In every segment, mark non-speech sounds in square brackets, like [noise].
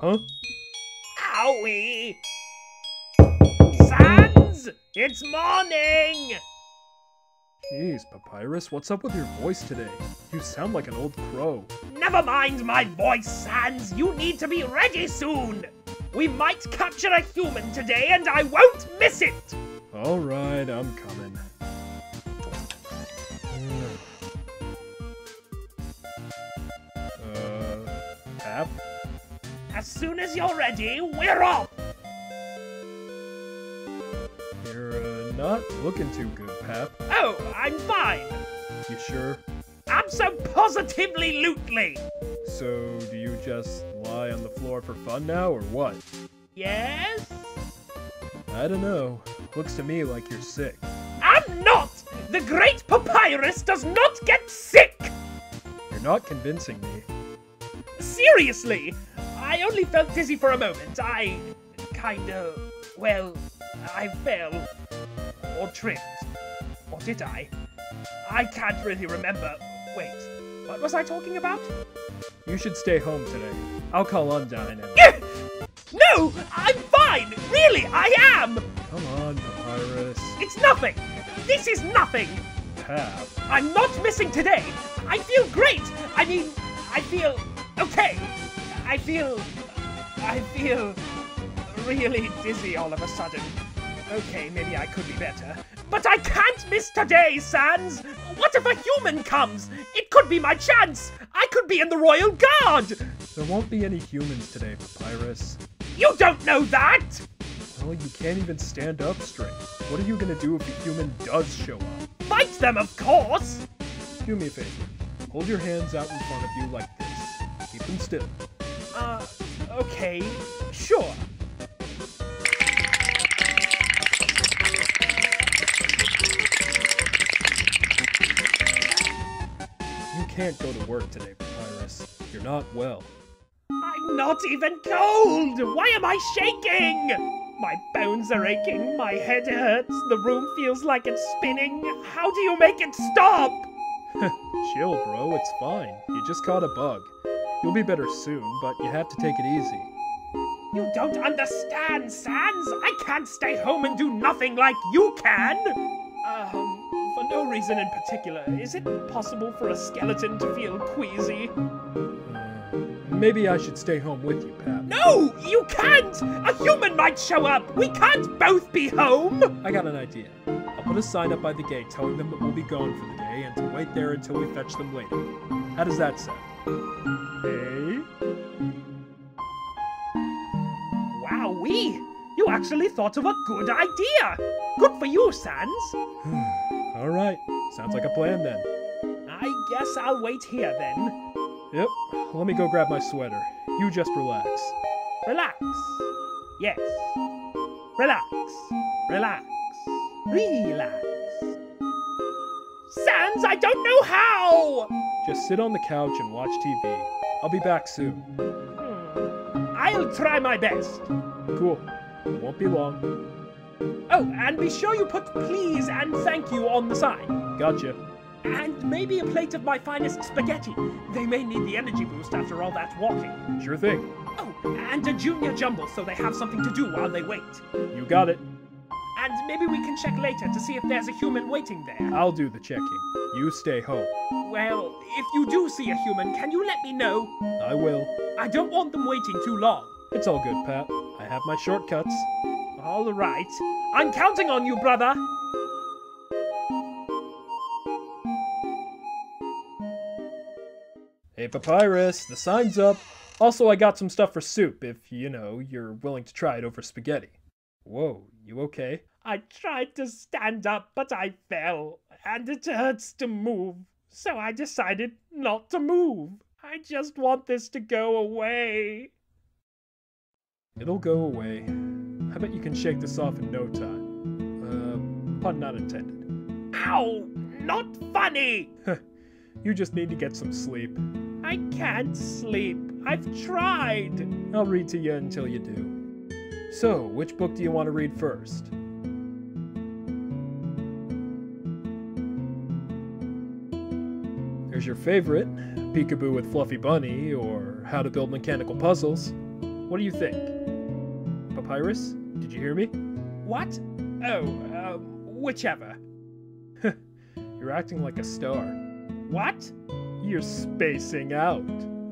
Huh? Owie! Sans! It's morning! Jeez, Papyrus, what's up with your voice today? You sound like an old crow. Never mind my voice, Sans. You need to be ready soon. We might capture a human today, and I won't miss it. Alright, I'm coming. Uh, Pap? As soon as you're ready, we're off. You're uh, not looking too good, Pap. Oh, I'm fine. You sure? I'm so positively lootly. So, do you just lie on the floor for fun now, or what? Yes? I don't know. Looks to me like you're sick. I'm not! The great papyrus does not get sick! You're not convincing me. Seriously! I only felt dizzy for a moment. I kinda. well, I fell. Or tripped. Or did I? I can't really remember. Wait, what was I talking about? You should stay home today. I'll call Undyne [laughs] and... No! I'm fine! Really, I am! Come on, Papyrus. It's nothing! This is nothing! Pap. I'm not missing today! I feel great! I mean, I feel okay. I feel. I feel really dizzy all of a sudden. Okay, maybe I could be better. But I can't miss today, Sans! What if a human comes? It could be my chance! I could be in the Royal Guard! There won't be any humans today, Papyrus. You don't know that! Well, you can't even stand up straight. What are you gonna do if a human does show up? Fight them, of course! Do me a favor. Hold your hands out in front of you like this. Keep them still. Uh, okay, sure. You can't go to work today, Papyrus. You're not well. I'm not even cold! Why am I shaking? My bones are aching, my head hurts, the room feels like it's spinning. How do you make it stop? [laughs] Chill, bro. It's fine. You just caught a bug. You'll be better soon, but you have to take it easy. You don't understand, Sans! I can't stay home and do nothing like you can! Um, for no reason in particular, is it possible for a skeleton to feel queasy? Uh, maybe I should stay home with you, Pap. No! You can't! A human might show up! We can't both be home! I got an idea. I'll put a sign up by the gate telling them that we'll be gone for the day and to wait there until we fetch them later. How does that sound? Hey? Wowee! You actually thought of a good idea! Good for you, Sans! [sighs] All right. Sounds like a plan then. I guess I'll wait here then. Yep. Let me go grab my sweater. You just relax. Relax. Yes. Relax. Relax. Relax. Sans, I don't know how! Just sit on the couch and watch TV. I'll be back soon. Hmm. I'll try my best. Cool. Won't be long. Oh, and be sure you put please and thank you on the sign. Gotcha. And maybe a plate of my finest spaghetti. They may need the energy boost after all that walking. Sure thing. Oh, and a junior jumble so they have something to do while they wait. You got it. And maybe we can check later to see if there's a human waiting there. I'll do the checking. You stay home. Well, if you do see a human, can you let me know? I will. I don't want them waiting too long. It's all good, Pap. I have my shortcuts. All right. I'm counting on you, brother. Hey, Papyrus, the sign's up. Also, I got some stuff for soup if, you know, you're willing to try it over spaghetti. Whoa, you okay? I tried to stand up, but I fell, and it hurts to move. So I decided not to move. I just want this to go away. It'll go away. I bet you can shake this off in no time. Uh, pun not intended. Ow! Not funny! You just need to get some sleep. I can't sleep. I've tried. I'll read to you until you do. So, which book do you want to read first? There's your favorite, Peekaboo with Fluffy Bunny, or How to Build Mechanical Puzzles. What do you think? Papyrus, did you hear me? What? Oh, um, whichever. [laughs] You're acting like a star. What? You're spacing out.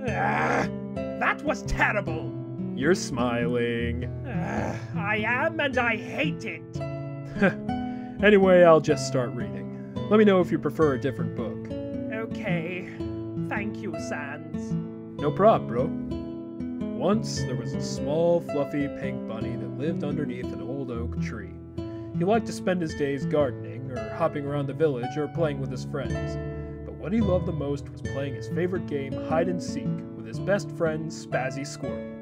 Ah, that was terrible. You're smiling. Ah, [sighs] I am, and I hate it. [laughs] anyway, I'll just start reading. Let me know if you prefer a different book. Okay. Thank you, Sans. No prob, bro. Once there was a small, fluffy pink bunny that lived underneath an old oak tree. He liked to spend his days gardening, or hopping around the village, or playing with his friends. But what he loved the most was playing his favorite game, hide and seek, with his best friend, Spazzy Squirrel.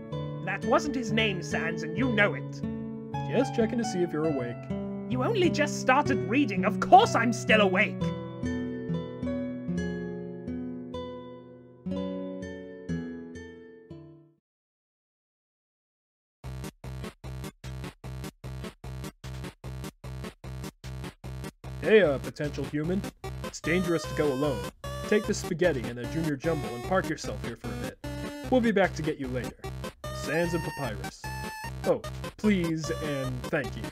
That wasn't his name, Sans, and you know it. Just checking to see if you're awake. You only just started reading. Of course I'm still awake. Hey, uh, potential human. It's dangerous to go alone. Take the spaghetti and a junior jumble and park yourself here for a bit. We'll be back to get you later. Sans and Papyrus. Oh, please and thank you.